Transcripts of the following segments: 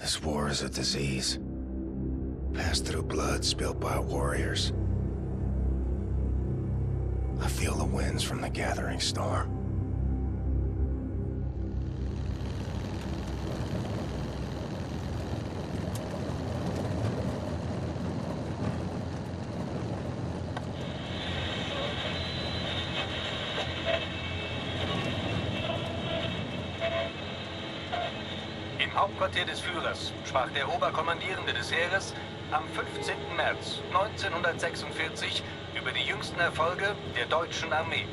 This war is a disease. Passed through blood spilled by warriors. I feel the winds from the gathering storm. Hauptquartier des Führers sprach der Oberkommandierende des Heeres am 15. März 1946 über die jüngsten Erfolge der deutschen Armee.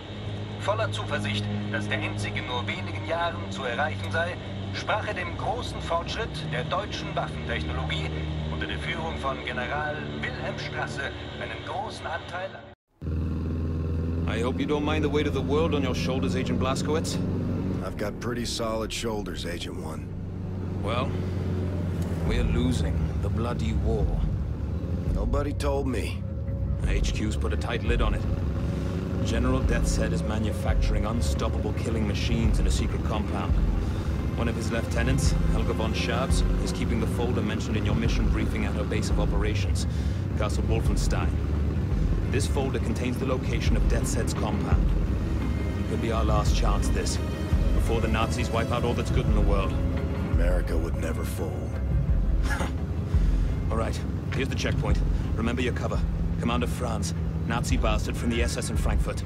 Voller Zuversicht, dass der Endzug in nur wenigen Jahren zu erreichen sei, sprach er dem großen Fortschritt der deutschen Waffentechnologie unter der Führung von General Wilhelm Strasse einen großen Anteil an I hope you don't mind the weight of the world on your shoulders, Agent Blaskowitz. I've got pretty solid shoulders, Agent One. Well, we're losing the bloody war. Nobody told me. HQ's put a tight lid on it. General Deathshead is manufacturing unstoppable killing machines in a secret compound. One of his lieutenants, Helga von Schabbs, is keeping the folder mentioned in your mission briefing at her base of operations, Castle Wolfenstein. This folder contains the location of Deathshead's compound. It could be our last chance, this, before the Nazis wipe out all that's good in the world. America would never fold. All right, here's the checkpoint. Remember your cover. Commander Franz, Nazi bastard from the SS in Frankfurt.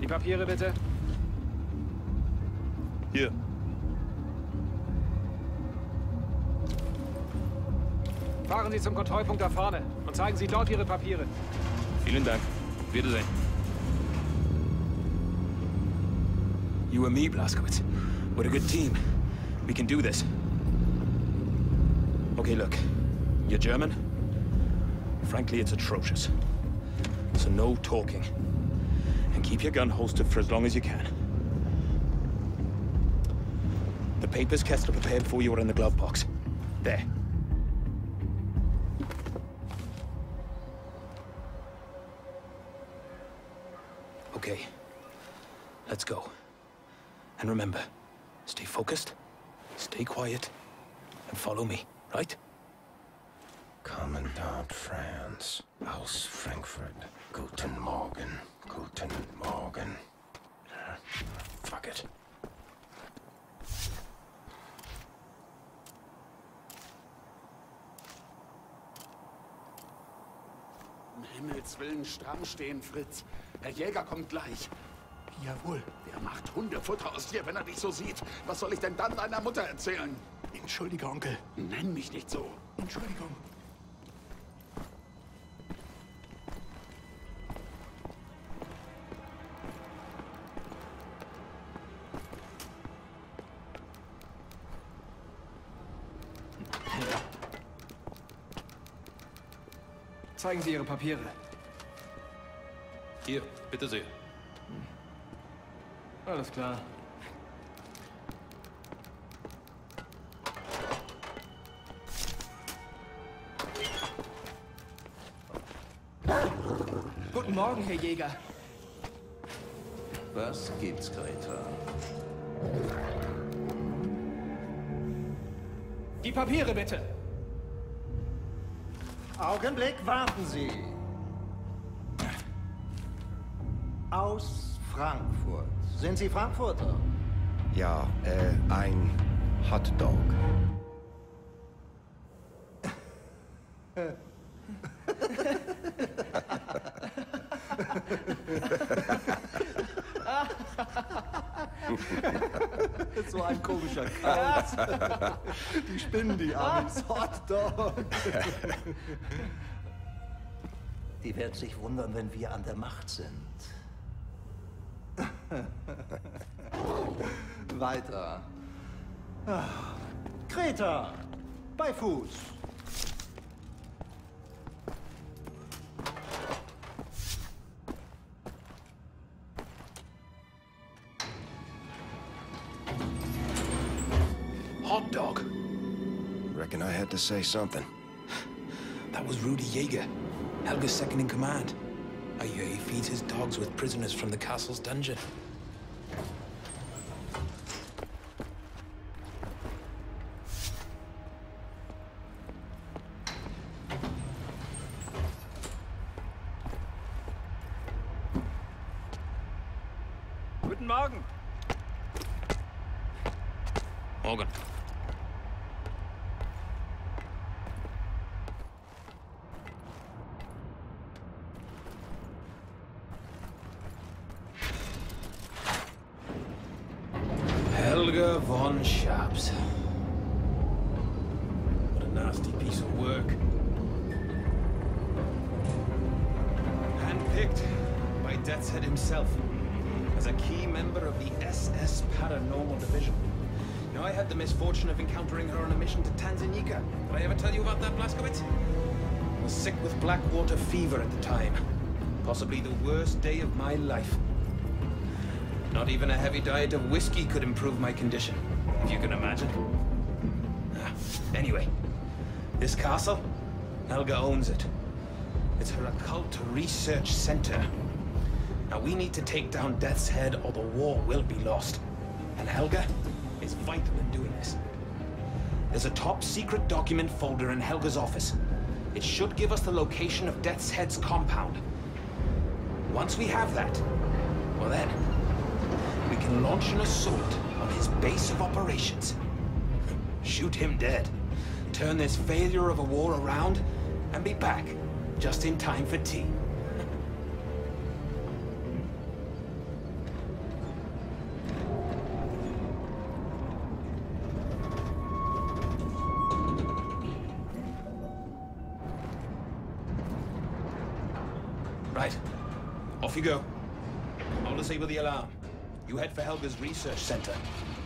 Die Papiere bitte. Hier. Fahren Sie zum Kontrollpunkt da vorne und zeigen Sie dort Ihre Papiere. Vielen Dank. Wiedersehen. You and me, Blazkowicz. We're a good team. We can do this. Okay, look. You're German? Frankly, it's atrocious. So no talking. And keep your gun holstered for as long as you can. The papers Kessler prepared for you are in the glove box. There. Okay. Let's go. And remember, stay focused, stay quiet, and follow me, right? Commandant Franz, aus Frankfurt. Guten Morgen. Guten Morgen. Fuck it. Himmels Willen stramm stehen, Fritz. Herr Jäger kommt gleich. Jawohl. Der macht Hundefutter aus dir, wenn er dich so sieht. Was soll ich denn dann deiner Mutter erzählen? Entschuldige, Onkel. Nenn mich nicht so. Entschuldigung. Zeigen Sie Ihre Papiere. Hier, bitte sehr. Alles klar. Guten Morgen, Herr Jäger. Was gibt's, Greta? Die Papiere bitte. Augenblick, warten Sie. Aus Frankfurt. Sind Sie Frankfurter? Ja, äh, ein Hotdog. So ein komischer Kauz. Die spinnen die Amis. Hotdog. Die werden sich wundern, wenn wir an der Macht sind. Weiter. Ah, Kreta. Bei Fuß. To say something. That was Rudi Jäger, Helga's second in command. I hear he feeds his dogs with prisoners from the castle's dungeon. Guten Morgen. Helga von Schabbs. What a nasty piece of work. Handpicked by Deathshead himself as a key member of the SS Paranormal Division. Now, I had the misfortune of encountering her on a mission to Tanzania. Did I ever tell you about that, Blazkowicz? I was sick with blackwater fever at the time. Possibly the worst day of my life. Not even a heavy diet of whiskey could improve my condition, if you can imagine. Ah, Anyway, this castle, Helga owns it. It's her occult research center. Now we need to take down Deathshead or the war will be lost. And Helga is vital in doing this. There's a top secret document folder in Helga's office. It should give us the location of Deathshead's compound. Once we have that, well then, we can launch an assault on his base of operations. Shoot him dead. Turn this failure of a war around, and be back just in time for tea. Right. Off you go. I'll disable the alarm. You head for Helga's research center.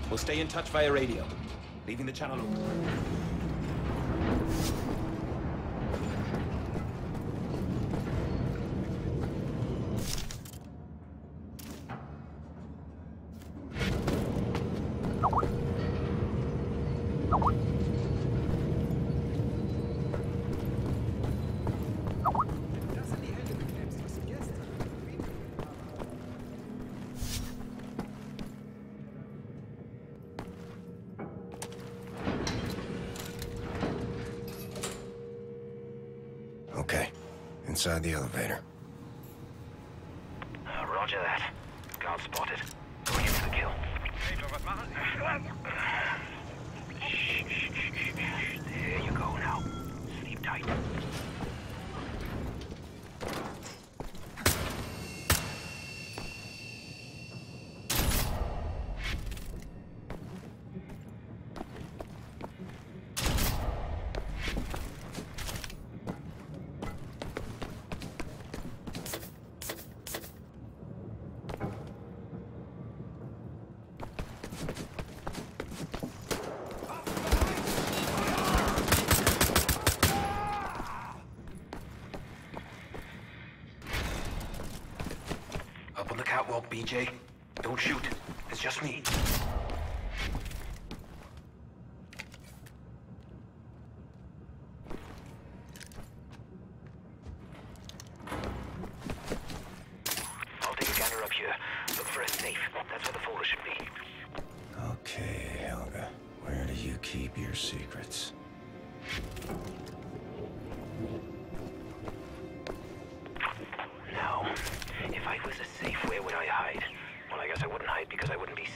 We'll stay in touch via radio, leaving the channel open. Das Inside the elevator. Uh, roger that. Guard spotted. Going in for the kill. Shh, shh, shh, shh, shh. There you go now. Sleep tight. Up on the BJ. Don't shoot. It's just me. I'll take a gander up here. Look for a safe. That's where the folder should be. Okay, Helga. Where do you keep your secrets?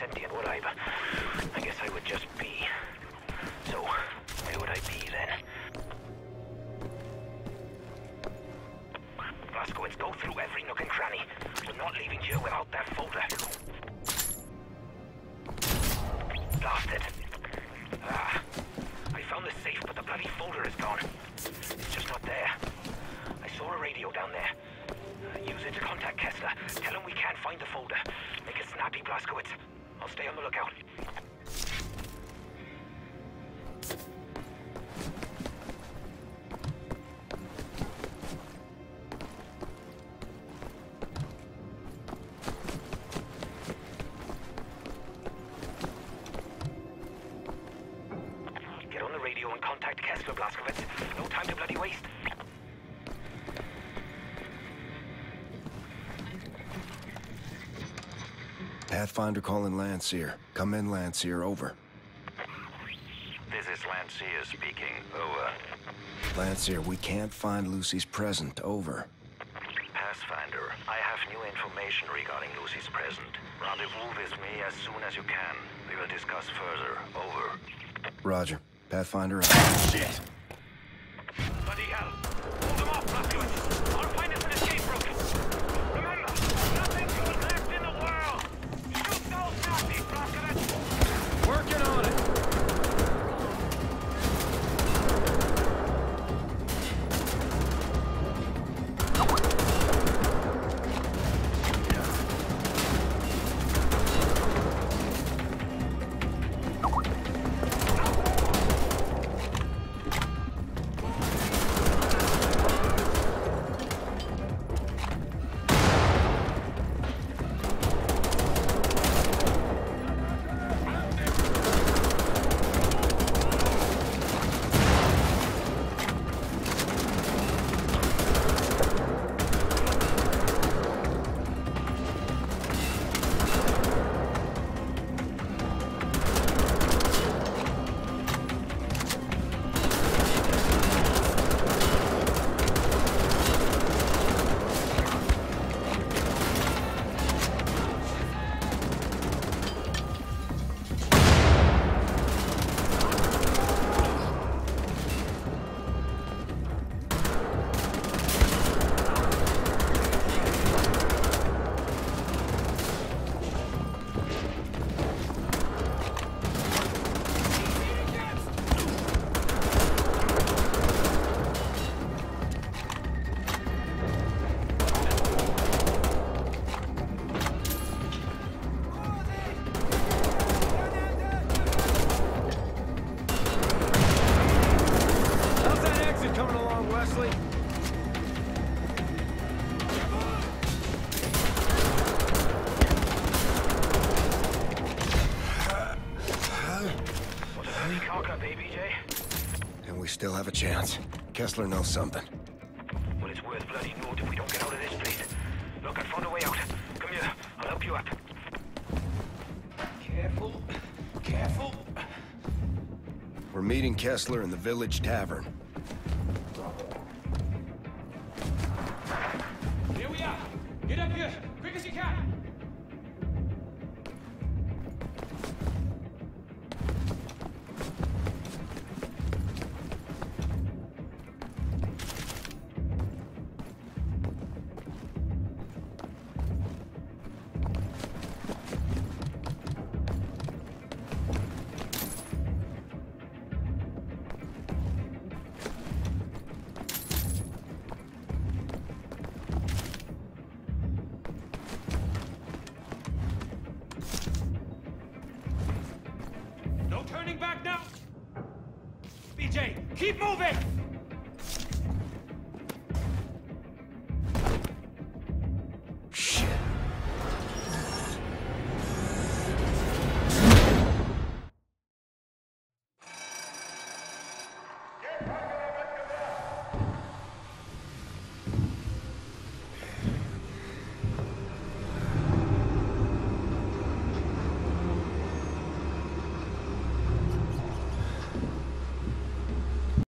Sentient, would I? But I guess I would just be. So, where would I be then? Blazkowicz, go through every nook and cranny. We're not leaving here without that folder. Blasted. Ah, I found the safe, but the bloody folder is gone. It's just not there. I saw a radio down there. Use it to contact Kessler. Tell him we can't find the folder. Make it snappy, Blazkowicz. I'll stay on the lookout. Pathfinder calling Lancier. Come in, Lancier. Over. This is Lancier speaking. Over. Lancier, we can't find Lucy's present. Over. Pathfinder, I have new information regarding Lucy's present. Rendezvous with me as soon as you can. We will discuss further. Over. Roger. Pathfinder out. Shit! Bloody hell! Hold them off! Along, Wesley? Bloody cocker, baby And we still have a chance. Kessler knows something. Well, it's worth bloody note if we don't get out of this place. Look, I found a way out. Come here, I'll help you up. Careful. Careful. We're meeting Kessler in the village tavern. Up here,